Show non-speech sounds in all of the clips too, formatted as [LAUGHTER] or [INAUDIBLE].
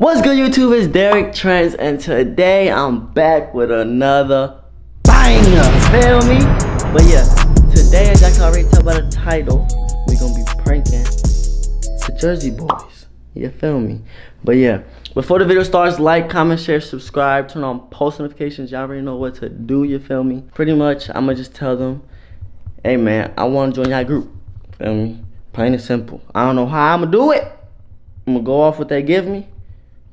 What's good YouTube, it's Derek Trendz and today I'm back with another banger, feel me? But yeah, today as y'all can already tell by the title, we gonna be pranking the Jersey Boys, you feel me? But yeah, before the video starts, like, comment, share, subscribe, turn on post notifications, y'all already know what to do, you feel me? Pretty much, I'ma just tell them, hey man, I wanna join y'all group, feel me? Plain and simple. I don't know how I'ma do it, I'm gonna go off what they give me.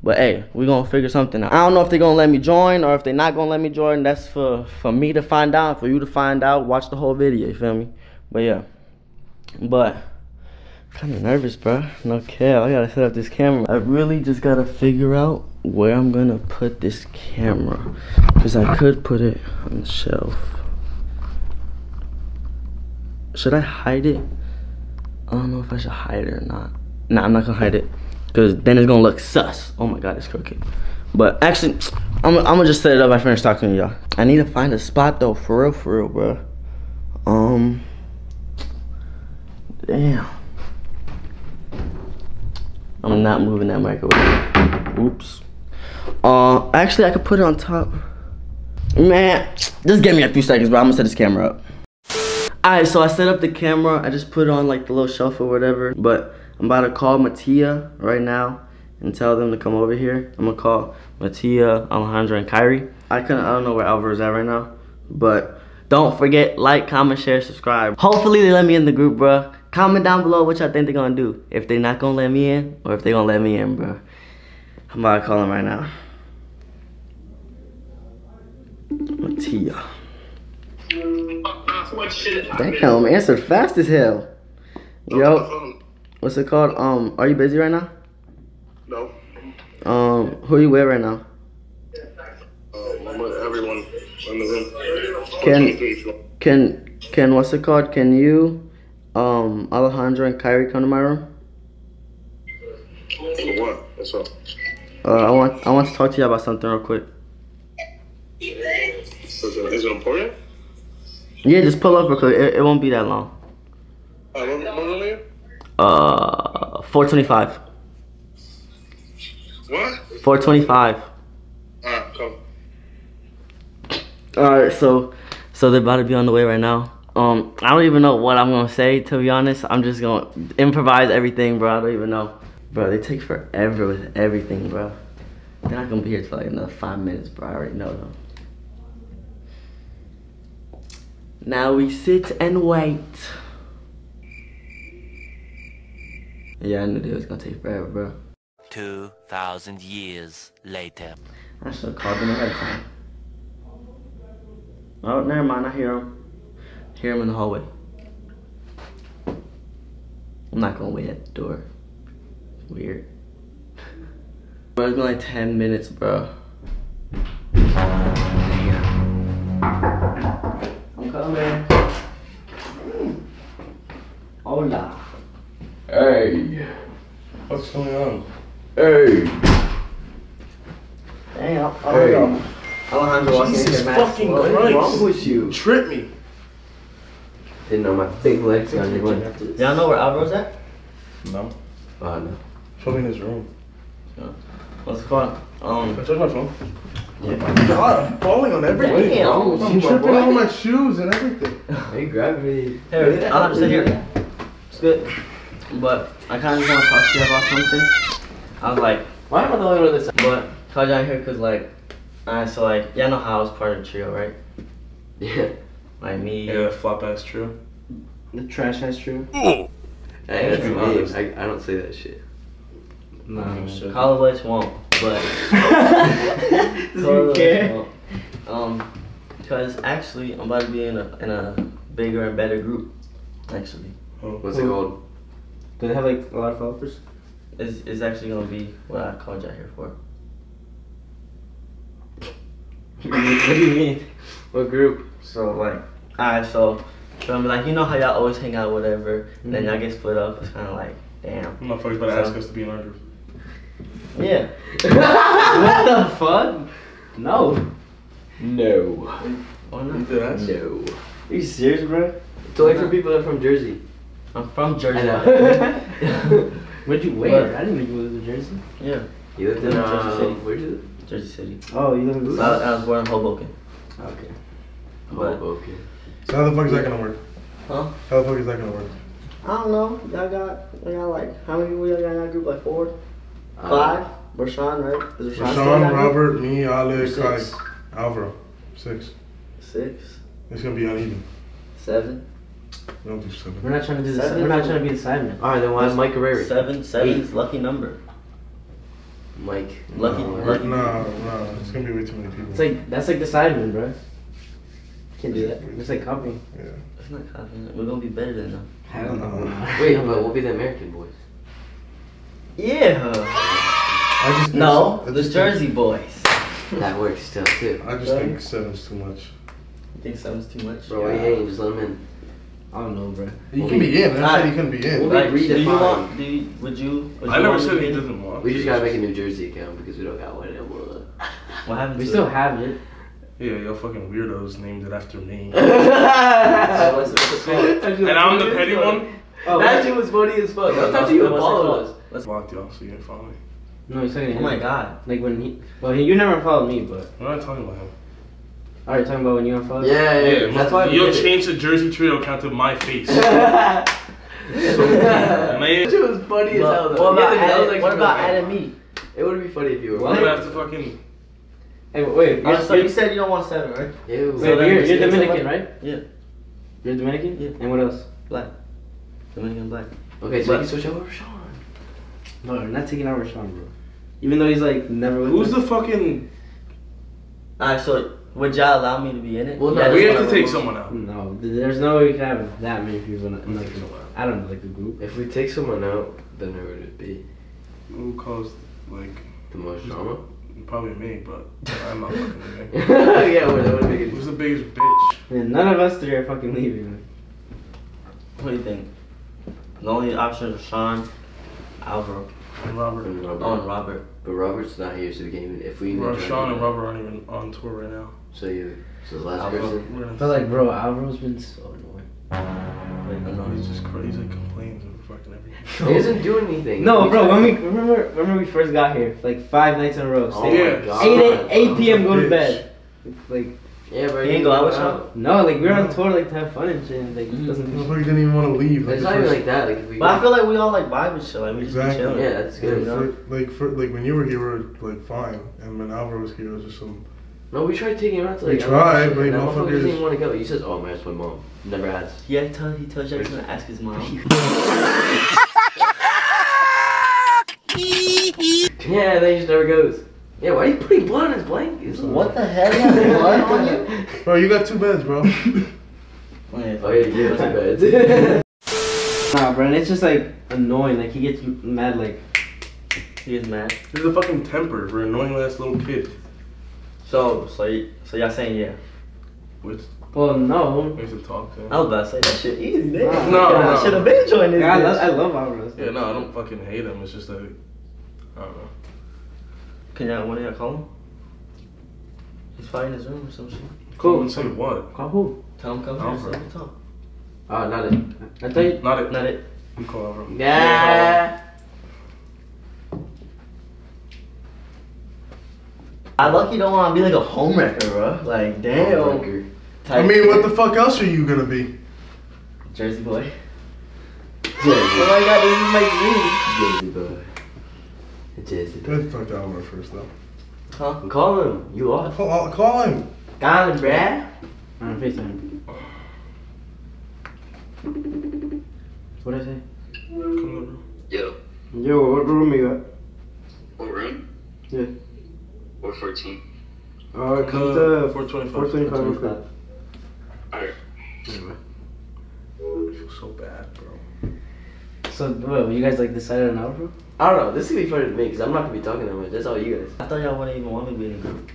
But hey, we gonna figure something out. I don't know if they're gonna let me join or if they're not gonna let me join. That's for for me to find out, for you to find out. Watch the whole video, you feel me? But yeah. But kind of nervous, bro. No care. I gotta set up this camera. I really just gotta figure out where I'm gonna put this camera. Cause I could put it on the shelf. Should I hide it? I don't know if I should hide it or not. Nah, I'm not gonna hide it. Cause then it's gonna look sus. Oh my god, it's crooked. But actually, I'm, I'm gonna just set it up. I finished talking to y'all. I need to find a spot though, for real, for real, bro. Um, damn. I'm not moving that microwave. Oops. Uh, actually, I could put it on top. Man, just give me a few seconds, bro. I'm gonna set this camera up. Alright, so I set up the camera. I just put it on like the little shelf or whatever. But I'm about to call Mattia right now and tell them to come over here. I'm gonna call Mattia, Alejandro, and Kairi. I couldn't, I don't know where Alvaro's at right now, but don't forget, like, comment, share, subscribe. Hopefully they let me in the group, bro. Comment down below what y'all think they're gonna do. If they're not gonna let me in, or if they're gonna let me in, bro. I'm about to call him right now. Mattia. Damn, answered fast as hell. Yo. What's it called? Um, are you busy right now? No. Um, who are you with right now? Uh, I'm with everyone in the room. Can can can what's it called? Can you, um, Alejandro and Kairi come to my room? For what? What's up? Uh, I want I want to talk to you about something real quick. Is it, is it important? Yeah, just pull up quick. It, it won't be that long. Uh, what, what room are you? Uh, 425. What? 425. Alright, come. All right, so so they're about to be on the way right now. Um, I don't even know what I'm gonna say to be honest. I'm just gonna improvise everything, bro. I don't even know, bro. They take forever with everything, bro. They're not gonna be here till like another five minutes, bro. I already know them. Now we sit and wait. Yeah, I knew it was gonna take forever, bro. 2,000 years later. I should have called them ahead of time. Oh, never mind. I hear him. Hear him in the hallway. I'm not gonna wait at the door. Weird. [LAUGHS] Bro, it's been like 10 minutes, bro. I'm coming. Hola. Hey. What's going on? Hey, Hey, I'll, I'll Hey. go. Alejandro walking in Jesus here, man. fucking What is wrong with you? Trip me. didn't know my big legs got you one. Y'all know where Alvaro's at? No. Oh no. Show me in his room. What's it called? Um, Can I charge my phone? yeah. God, I'm falling on everything. Damn. I'm my tripping on my shoes and everything. [LAUGHS] Hey, grab me. Here, I'll have to sit here. It's good. But I kind of just want to talk to you about something. I was like, Why am I the only one that's? but called y'all here because like, alright, so like, y'all know how I was part of the trio, right? Yeah. Like me, Yeah, flop ass true. the trash has true. Hey, that's Be me. I, I don't say that shit. No, Um, Call it what you want, but [LAUGHS] Does Call it what you want. Um, because actually I'm about to be in a in a bigger and better group. Actually, What's it called? Do they have like a lot of followers? It's, it's actually gonna be what I called y'all here for. [LAUGHS] what do you mean? What group? So like, alright, so, so I'm like, you know how y'all always hang out, whatever. And then y'all mm-hmm. get split up. It's kind of like, damn. Motherfuckers better ask us to be in our group. Yeah. [LAUGHS] what the fuck? No. No. Why not? No. Are you serious, bro? It's only for people that are from Jersey. I'm from Jersey. I know. [LAUGHS] What'd you What? wear? I didn't know you was in Jersey. yeah. You lived in Jersey um, City. where'd you live? Jersey City. Oh, you live in So I, I was born in Hoboken. Okay. But- Hoboken. So how the fuck is that gonna work? Huh? How the fuck is that gonna work? I don't know. Y'all got, y'all got like, how many people y'all got in that group? Like four? Um, Five? Rashawn, right? Is Rashawn still in group? Robert, me, Ale, Kai, Six. Alvaro. Six. Six? It's gonna be uneven. Seven? We don't do seven. We're not trying to do this. Seven? We're not trying to be the sidemen. Alright, then why is Mike Carrera? Seven? Seven's lucky number. Mike. Lucky, Nah, lucky. Nah, nah, it's gonna be way too many people. It's like that's like the sidemen, bro. Can't do that. It's like copying. yeah. It's not confident. We're gonna be better than them. I don't know. [LAUGHS] Wait, but we'll be the American boys. Yeah. I just think- No, I the Jersey Think, boys. That works still too. I just think seven's too much. You think seven's too much? Bro, why you? Just let him in. I don't know, bro. You can be in. I said Alright. you couldn't be in. We'll Like, be do you want? Do you, would you? Would I you never said he in it? doesn't want. We just gotta make a New Jersey account because we don't got one anymore. What happened? We to still it? have it. Yeah, y'all fucking weirdos named it after me. So [LAUGHS] what's, what's it called? and I'm the petty one. Oh, that shit was funny as fuck. I thought What's- you what's it followed called? us. What's- Blocked y'all, so you didn't follow me. No, he's talking to Oh my god. Like when he. Well, he, you never followed me, but. We're not talking about him. Alright, talking about when you're unfollowed. Yeah, yeah, yeah. That's why you'll change the Jersey Trio account to my face. that [LAUGHS] Man, shit was funny as hell What, though. what about, Yeah, that adding, what about really adding funny. me? It would be funny if you were. What? I'm gonna have to fucking. Hey, wait. You're, so you said you don't want seven, right? Ew. wait, So you're, it's- you're Dominican, right? Yeah. You're Dominican. Yeah. And what else? Black. Dominican black. Okay, so But- you switch over to Sean. No, we're not taking out Rashawn, bro. Even though he's like never. with Who's us. the fucking? Alright, so would y'all allow me to be in it? Well, no, Yeah, We have to take want. someone out. No, there's no way we can have that many people in, in like. I don't know, like a group. If we take someone out, then who would it be? Who caused like The most drama? probably me, but I'm not fucking leaving. [LAUGHS] yeah, well, that would make it. Who's the biggest bitch? Man, none of us three are fucking leaving. What do you think? The only option is Sean, Alvaro, And Robert. And oh, and Robert. Robert. But Robert's not here, so we can't even. If we even. Sean and Robert aren't even on tour right now. So you. So the last Alvaro. person. We're. But like, bro, Alvaro's been so annoying. Wait, no, no, he's he's just crazy. He complains and fucking everything. [LAUGHS] He doesn't do anything. No, We bro. When we remember, remember we first got here, like five nights in a row. Oh Stay- my god. Eight, 8, 8 p.m. go to Bitch. bed. Like Yeah, bro. He ain't go out with y'all? no, like we were on tour like to have fun and shit. And, like Mhm. doesn't. Motherfucker didn't even want to leave. Like, It's the not even first- like that. Like if we. But I feel like we all like vibe and shit. Like we just Exactly. be chilling. Yeah, that's Yeah, good. You know? for, like for like when you were here, we were like fine, and when Alvaro was here, it was just some. No, we tried taking him out to like. We like. tried, but that motherfuckers- motherfucker doesn't even want to go. He says, "Oh man, it's my mom." Never has. [LAUGHS] Yeah, he told, he told you I was gonna ask his mom. [LAUGHS] Yeah, then he just never goes. Yeah, why are you putting blood on his blankets? what the hell? You have blood on you? [LAUGHS] Bro, you got two beds, bro. Oh, Wait, Oh yeah, you do have two beds. Nah, bro. And it's just like annoying. Like he gets mad. Like He is mad. He's a fucking temper for an annoying ass little kid. So, so, y- so y'all saying yeah? Which well, no. makes him talk to him. I was about to say that shit easy, nigga. Nah. No, I no. should have been joining this. Yeah, I, bitch. love, I love Alvaro. Yeah, no, I don't fucking hate him. It's just that I don't know. Can y'all, one of y'all call him? He's probably in his room or some shit. Cool. And say what? Call who? Tell him come here Alvaro. so we can talk. Oh, not it. I thought you. Not it. Not it. You call Alvaro. Yeah. I lucky don't want to be like a homewrecker, bro. Like, damn. Homewrecker. I mean, what the fuck else are you gonna be? Jersey boy. Jersey. All I got Jersey boy. Jersey boy. Let's talk to Alvaro first, though. Huh? Call him. You lost. Call, I'll call him. Got him, bruh. On FaceTime. What did I say? Come to the room. Yo, Yo, what room are you at? what room? Yeah. Or 14. Uh, come Uh, to 425. 425 real quick. Alright. I feel so bad, bro. So, what, you guys like decided on Alvaro? I don't know. This is gonna be funny to me because I'm not gonna be talking that much. That's all you guys. I thought y'all wouldn't even want me to be in the group.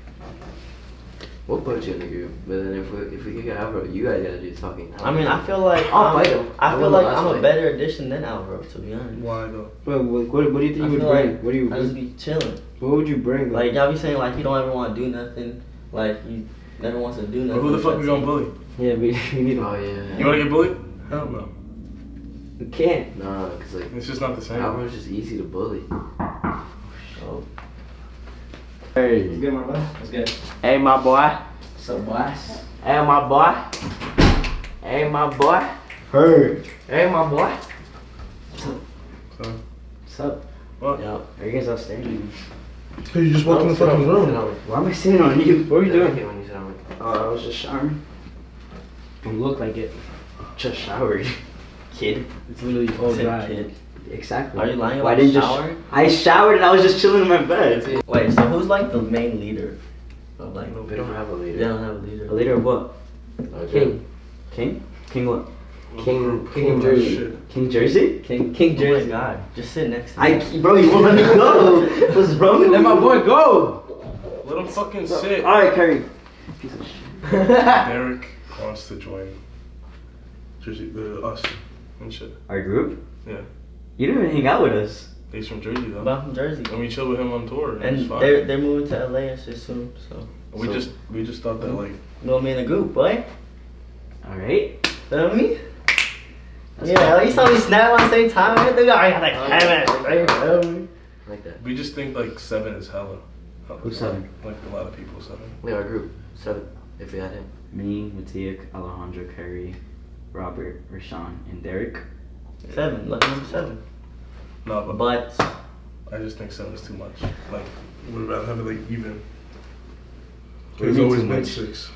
We'll put you in the group, but then if we if we kick Alvaro, you guys gotta do talking. I mean, I feel like I'll I'm, fight him. I I feel like I'm a better addition than Alvaro, to be honest. Why though? Well, what, what, what do you think I you would bring? like what do you I just be chilling. What would you bring? Like y'all be saying, like he don't ever want to do nothing. Like he never wants to do But nothing. who the fuck we gonna bully? yeah, we, we [LAUGHS] need. Oh yeah. You wanna get bullied? Hell no. We can't. Nah, cause like It's just not the same. Alvaro's just easy to bully. Oh, Hey. What's good, my boy? What's good? Hey, my boy. What's up, boss? Hey, my boy. Hey, my boy. Hey. Hey, my boy. So, What's up? what? Yo, Are you guys upstairs? Hey, you just walked in the fucking room. Why am I sitting on you? What are you doing? When you sit on Oh, I was just showering. You look like it. just showered. [LAUGHS] Kid. It's literally all Said dry. kid. Exactly. Are you lying Why about didn't you? shower? I showered and I was just chilling in my bed. Wait, so who's like the main leader? Of like, They don't have a leader. they don't have a leader. A leader of what? King. King? King what? King. King of Jersey. shit. King Jersey? King King Oh my Jersey. god, just sit next to I me. bro, you won't let me go. [LAUGHS] What's wrong with Let my boy go. Let him fucking sit. All right, Kairi. Piece of shit. [LAUGHS] Derek wants to join Jersey, the us and shit. Our group? Yeah. You didn't even hang out with us. He's from Jersey though. But I'm from Jersey. and we chill with him on tour. And, And fine. they're they're moving to LA and shit soon, so we so- just we just thought that like you want me in the group, boy. All right. Feel me? yeah, like, you saw me snap on the same time. I think I got like seven. Feel? Like that. we just think like seven is hella. hella Who's seven? Like a lot of people seven. We Yeah, our group. Seven. If we had him. Me, Mattia, Alejandro, Kairi, Robert, Rashawn, and Derek. Seven, lucky number seven. No, but But I just think seven is too much. Like we'd rather have it like even. What do It's always been six.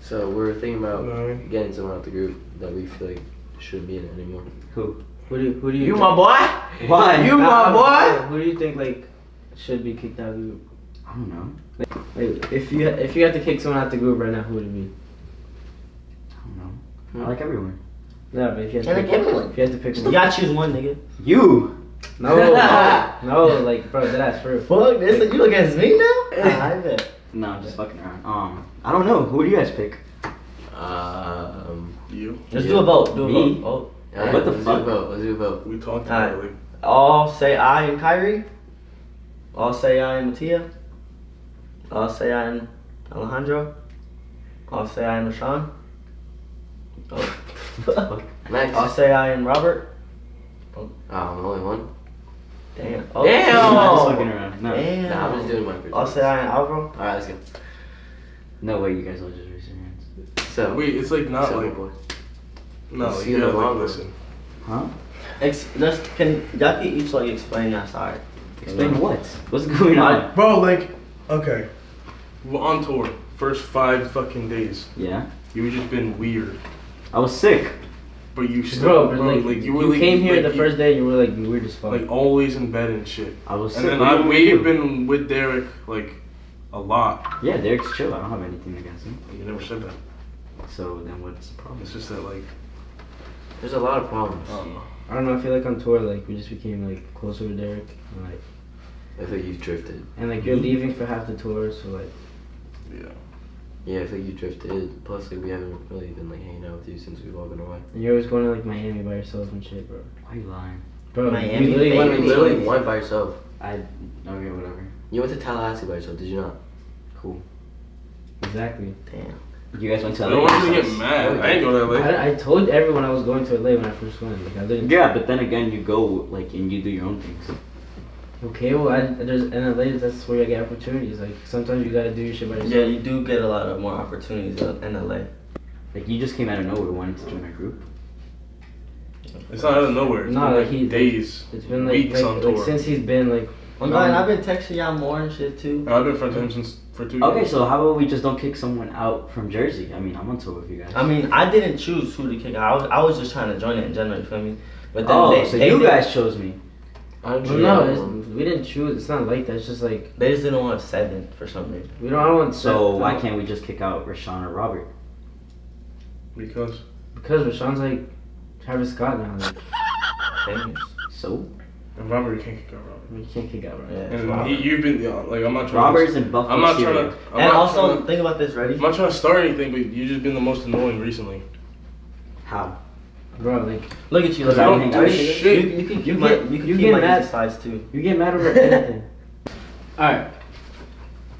So we're thinking You know about what I mean? getting someone out the group that we feel like shouldn't be in it anymore. Who? Who do you, who do you? you think- my boy. Why? You my I'm- boy. Who do you think like should be kicked out of the group? I don't know. Like if you if you had to kick someone out the group right now, who would it be? I don't know. Hmm. I like everyone. No, but if you had to pick like everyone. if you had to pick You gotta choose one, nigga. You. No, [LAUGHS] no, no, like bro, that's for Fuck this. You against me now? [LAUGHS] I bet. No, I'm just fucking around. Um, I don't know. Who do you guys pick? Um. You. Let's do a vote. Do a Me? vote. alright, What the let's fuck? Do a vote. Let's do a vote. We talked Alright. about it. Like, Oh, all say I and Kairi. All say I and Mattia. All say I and Alejandro. All say I and Rashawn. Oh. Max. I'll say I and Robert. Oh, I'm the only one. Damn. Oh, I'm just fucking Damn. around. No. Damn. Nah, I'm just doing mine for I'll say I and Alvaro. Alright, let's go. No way. You guys will just raise your hands. So. wait, it's like not so, like boy. no. Like, you you in the gotta like long run. listen. Huh? Ex- let's, can y'all can each like explain that side? Explain what? What's going on? Bro, like, okay. We're on tour. First five fucking days. Yeah. You just been weird. I was sick. But you still, bro, bro, like, like, you you, like, came here like, the you- first day, you were like weird as fuck. Like always in bed and shit. I was sick. And then I, you want me to we've been with Derek like a lot. Yeah, Derek's chill. I don't have anything against him. You never said that. So then what's the problem? It's just that like There's a lot of problems. I don't know. I don't know. I feel like on tour, like we just became like closer with Derek, and like I feel like you've drifted. and like you're leaving for half the tour, so like Yeah. Yeah, I feel like you drifted. Plus, like we haven't really been like hanging out with you since we've all been away. and you're always going to like Miami by yourself and shit, bro. Why are you lying? Bro, Miami, you literally went baby. You with literally went by yourself. I. Okay, whatever. You went to Tallahassee by yourself, did you not? Cool. exactly. Damn. You guys went to I don't want you to get yourselves. mad. I ain't go to LA. I, I told everyone I was going to LA when I first went. Like I didn't. Yeah, but then again, you go like and you do your own things. Okay, well, I, there's in LA. That's where I get opportunities. Like sometimes you gotta do your shit by yourself. Yeah, you do get a lot of more opportunities in in LA. Like you just came out of nowhere wanting to join our group. It's not out of nowhere. It's No, been, like like he- days. It's been like, weeks like, on like tour. since he's been like. I'm glad I've been texting y'all more and shit too. And I've been friends with him since for two Okay, years. so how about we just don't kick someone out from Jersey? I mean, I'm on tour with you guys. I mean, I didn't choose who to kick out. I was, I was just trying to join it in general. You feel me? But then oh, they, so they you did- guys chose me. I'm Well, no, it's, we didn't choose. It's not like that. It's just like they just didn't want seven for some reason. we don't. I don't want. So why can't we just kick out Rashawn or Robert? Because Because Rashawn's like Travis Scott now. Like, Famous. So and Robert you can't kick out Robert. you can't kick out, right? Yeah. And he, you've been yeah, like I'm not trying. Robert's To, in Buffalo. I'm not trying to. I'm and not also, to, think about this. Ready? I'm not trying to start anything, but you've just been the most annoying recently. How? Bro, like Look at you. Because Look I don't you. hang out You, with you. you, you can You keep my, get- you you get my mad- size too. you get mad over [LAUGHS] anything. All right.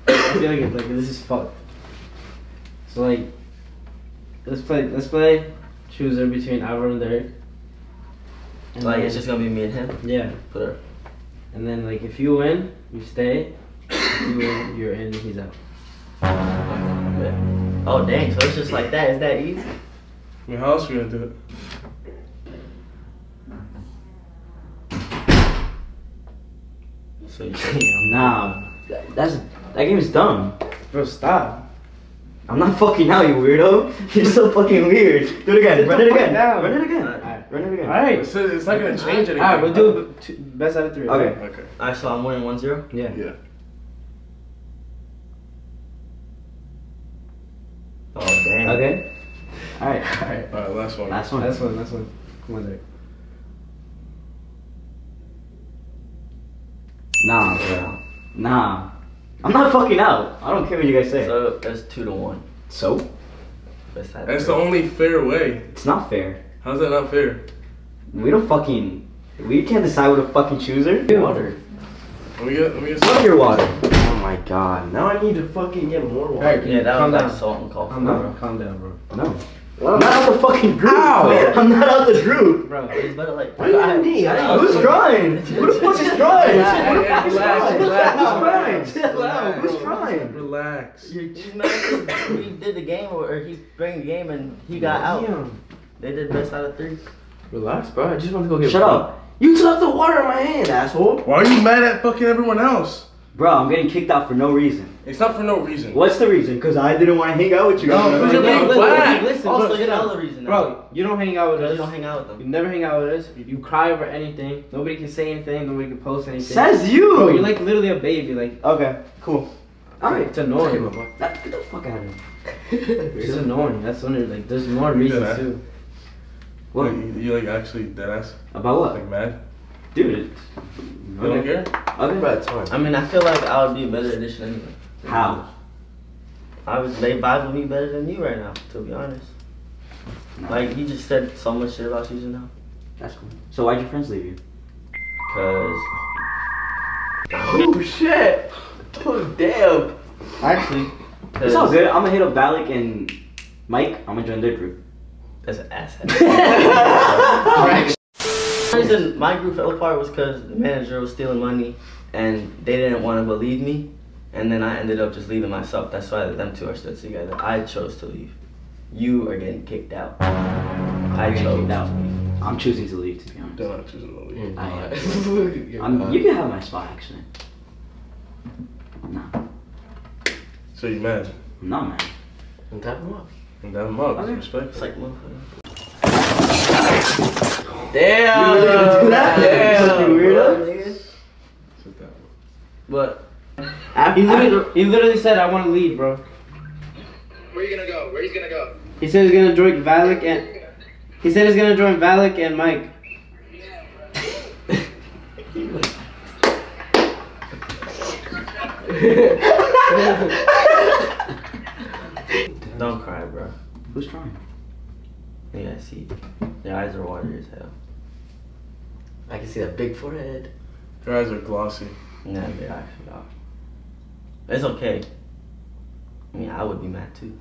I feel like it's like this is fucked. So like, let's play. Let's play. Chooser between Alvaro and Derek. And Like then- it's just gonna be me and him. yeah. Put her. And then like if you win, you stay. If you in, you're in, he's out. Oh dang, so it's just like that. Is that easy? I mean, how else we gonna do it? So you [LAUGHS] saying Nah, that's that game is dumb. Bro, stop. I'm not fucking out, you weirdo. [LAUGHS] You're so fucking weird. Do it again. Run it again. down. Run it again. Alright. Run it again. Alright. It's, it's not gonna change anything. Alright, we'll do uh, two, best out of three. Okay. Okay. Alright, so I'm winning 1 0. Yeah. Yeah. Oh dang. Okay. Alright. Alright. All right, last one. Last one. Last one, last one. Come on, Derek. Nah, bro. Nah. I'm not fucking out. I don't care what you guys say. So that's 2 to 1. So? Best out That's the only fair way. It's not fair. How's that not fair? We don't fucking. We can't decide what to fucking chooser. Water. Let me get. Let me get. Fuck some. your water. Oh my god. Now I need to fucking get more water. Alright, Yeah, that calm was down. like salt and coffee. Calm down, bro. Calm down, bro. No. I'm not out the fucking group. Ow. [LAUGHS] I'm not out the group. Bro, It's better like. What do you mean? Who's crying? Who the fuck is crying? Relax, Who the fuck is relax, crying? relax, Who's crying? relax. Chill out. Who's Relax. crying? Relax. You, you mad 'cause we did the game, or, or he bring the game and he got out. They did best out of three. Relax, bro. I just want to go get Shut up. You took the water in my hand, asshole. Why are you mad at fucking everyone else? Bro, I'm getting kicked out for no reason. It's not for no reason. What's the reason? Because I didn't want to hang out with you. No, Because you're no, being listen, black. Listen, Also, bro, you sit know the reason. now. Bro, you don't hang out with us. you don't hang out with them. You never hang out with us. You cry over anything. Nobody can say anything. Nobody can post anything. Says you. Bro, you're like literally a baby. Like, Okay, cool. Alright. it's annoying. That- Get the fuck out of here. [LAUGHS] It's annoying. That's only like there's more You reasons too. What? Like, you, you like actually dead ass? About what? Like mad? Dude, it's. You don't care? Okay. Bro, it's fine. I mean, I feel like I would be a better addition anyway. How? I was they vibe with me better than you right now, to be honest. Like you just said so much shit about you just now. That's cool. So why'd your friends leave you? Cause Oh shit. Oh damn. actually, It's all good. I'm gonna hit up Valak and Mike. I'm gonna join their group. That's an asshole. [LAUGHS] The reason my group fell apart was because the manager was stealing money and they didn't want to believe me. And then I ended up just leaving myself. That's why them two are still together. I chose to leave. You are getting kicked out. I getting chose kicked out. to leave. I'm choosing to leave, to be honest. Don't choose to leave. I [LAUGHS] I'm, you can have my spot, actually. Nah, So you mad? I'm not mad. And tap him up. And that mug, Okay. respect. It's like motherfucker. Damn. You really gonna do that? Damn. Fucking weirdo. Sit down. But He literally, he literally said, "I want to leave, bro." Where you gonna go? Where he's gonna go? He said he's gonna join Valak and he said he's gonna join Valak and Mike. [LAUGHS] [LAUGHS] don't cry, bro. Who's trying? Yeah, I see. Your eyes are watery as hell. I can see that big forehead. Your eyes are glossy. Yeah, they actually are. It's okay. I mean, I would be mad too.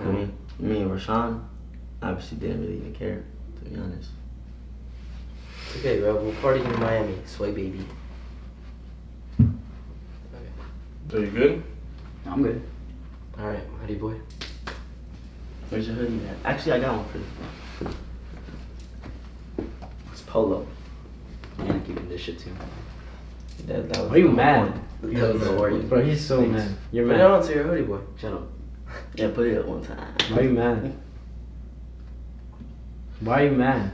I mean, me and Rashawn obviously didn't really even care, to be honest. It's okay, bro. We'll party in Miami. Sway baby. So you good? I'm good. Alright, honey boy. Where's your hoodie at? Actually, I got one for you. It's polo. And I'm keeping this shit too. That, that was Why are you mad? point. That was the word. Bro, he's so mad. You're Put it mad. on to your hoodie boy. Shut up. Yeah, put it up one time. Why are you mad? Why are you mad?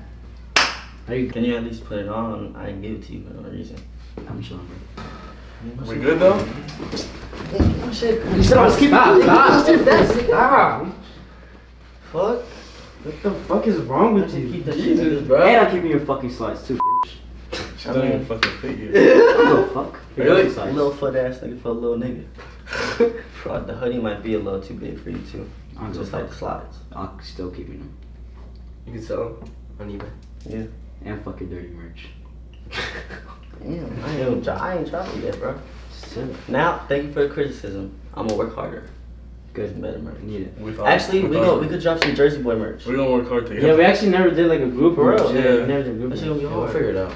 Are you? Can you at least put it on? I didn't give it to you for no reason. I'm chilling, bro. We good though? Oh shit. You said I was keeping. Stop! Stop! Stop! [LAUGHS] Fuck. What the fuck is wrong with you? Keep that shit. Jesus, nigga. bro. And I'm keeping your fucking slides too, bitch. She don't even fucking fit you. [LAUGHS] I don't fuck. [LAUGHS] Your Really? fucking slides. Little foot ass nigga for a little nigga. [LAUGHS] Bro, the hoodie might be a little too big for you too. I don't Just like the slides. I'm still keeping them. You can sell them on eBay. Yeah. And fucking dirty merch. Damn, I ain't, I ain't traveled yet, bro. Now, thank you for the criticism. I'm gonna work harder. Good. Better merch. Need it. We thought- Actually, we thought- go. We could drop some Jersey Boy merch. We're gonna work hard together. Yeah, we actually never did like a group For merch. Yeah, Yeah. we never did a group That shit merch. gonna be Yeah, we'll hard. figure it out.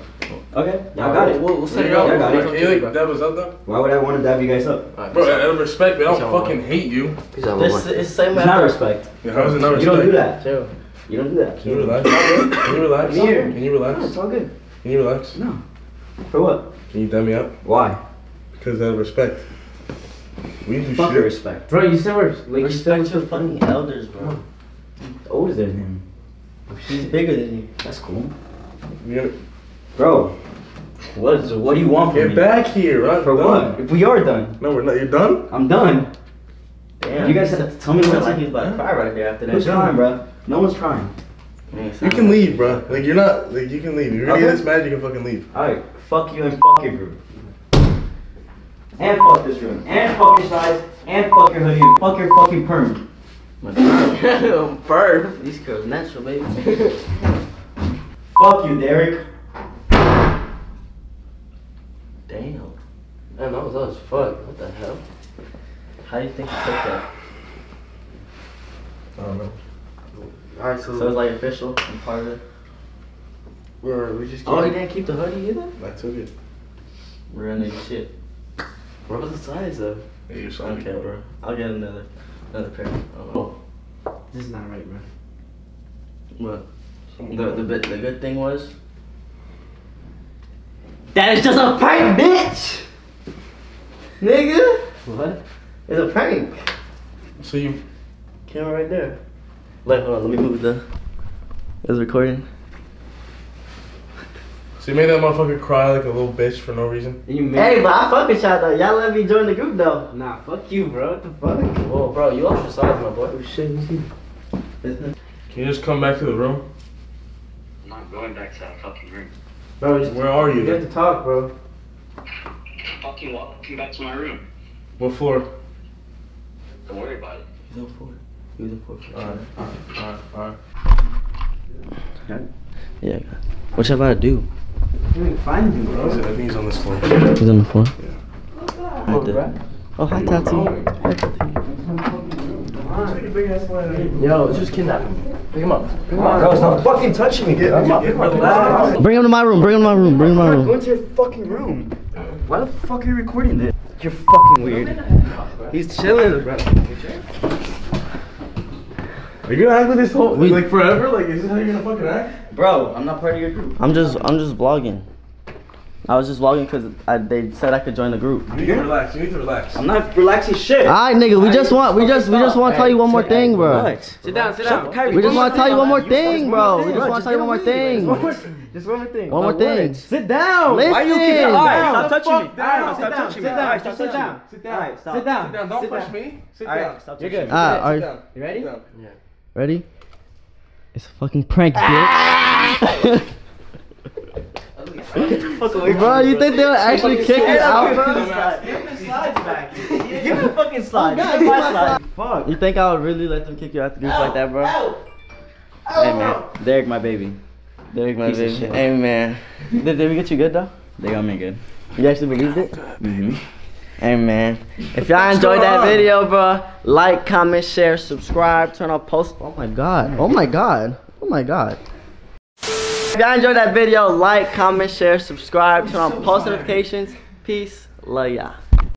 Okay, y'all got it. We'll, we'll set it Yeah, up. I got it. Can you like dab us up though? Why would I want to dab you guys up? Alright, Bro, peace out of respect, but I don't out, fucking hate you. out. Peace out, This my boy. it's the same It's not way. respect. Yeah, how is it not You don't do that. Chill. You don't do that. Can you relax? Can you relax? Come here. Can you No, relax? it's all good. Can you relax? No. For what? Can you dab me up? Why? Because out of respect. We do Fuck your shit. respect. Bro, you said we're like you said Respect your fucking elders, bro. Oh. Older than him. He's bigger than you. That's cool. You gotta- Bro, what is what do you want from Get me? back here, right? For what? If we are done, No, we're not. You're done? I'm done. Damn. You guys have to tell me Sounds what like to he's about to cry right there after that. Who's crying, bro? No one's crying. You can leave, bro. Like you're not. Like you can leave. You're gonna Okay. get this mad. You can fucking leave. Alright, fuck you and fuck your group. And fuck this room. And fuck your size. And fuck your hoodie. And fuck your fucking perm. My [LAUGHS] perm? perm? These girls natural, baby. Fuck you, Derek. Damn. Man, that was us. Fuck. What the hell? How do you think you took that? I don't know. Alright, So So it's like official and part of it. we're, we just Oh, he didn't keep the hoodie either? I took it. Real nigga shit. What was the size though? Hey, you're sorry. Okay, bro. I'll get another another pair. Oh, this is not right, bro. what? The the bit the good thing was that is just a prank, bitch. Nigga, What? it's a prank. So you. Camera right there. Wait, hold on. Let me move the. It's recording. So you made that motherfucker cry like a little bitch for no reason. You made Hey, but I fuck with y'all though. Y'all let me join the group though. Nah, fuck you, bro. What the fuck? Whoa, bro, you lost your size, my boy. Oh shit, you see? Can you just come back to the room? I'm not going back to that fucking room. Bro, just, Where are you? You have to talk, bro. Fucking walking back to my room. What floor? Don't worry about it. He's on four. He's on four. Alright, alright, alright, alright. Yeah. What y'all about to do? You ain't find you, bro. I think he's on this floor. He's on the floor. Oh, Right there. Oh, hi, Tati. Hi, Tati. Yo, just kidnap him. Pick him up. Pick him up. Bro, stop fucking touching me. Get, him up. relax. Bring him to my room. Bring him to my room. Bring him to my room. going to your fucking room. Why the fuck are you recording this? You're fucking weird. He's chilling, bro. Are you gonna act like this whole We- like forever? Like is this how you're gonna fucking act? Bro, I'm not part of your group. I'm just, I'm just vlogging. I was just vlogging because they said I could join the group. You need to relax. You need to relax. I'm not relaxing shit. All right, nigga. We just want, we just, we just want to tell you one more thing, bro. What? Sit down, sit down. Kairi. We just want to tell you one more thing. thing, bro. We just want to tell you one more thing. One more thing. Just one more thing. One more thing. Sit down. Listen. Why you keep Sit Alright. Stop touching me. Alright, Sit Stop down, touching sit down, Alright, sit down. Sit down. Sit down. Sit down. Don't Sit push me. Sit down. stop You're touching good. me. Ah, Sit are down. You ready? Sit down. ready? It's a fucking prank, bitch. Bro, you think they'll actually kick you out, bro? Give me the slides back. [LAUGHS] Give me the fucking slides. Give me my slides. Fuck. You think I would really let them kick you out the group like that, bro? Hey, man. Derek, my baby. Derek, my Piece of baby. Hey, man. Did, did we get you good, though? They got me good. You actually believed it? Mm-hmm. Hey, man. If y'all enjoyed that video, bro, like, comment, share, subscribe, turn on post. Oh, my God. Oh, my God. Oh, my God. If y'all enjoyed that video, like, comment, share, subscribe, turn on post notifications. Peace. Love y'all.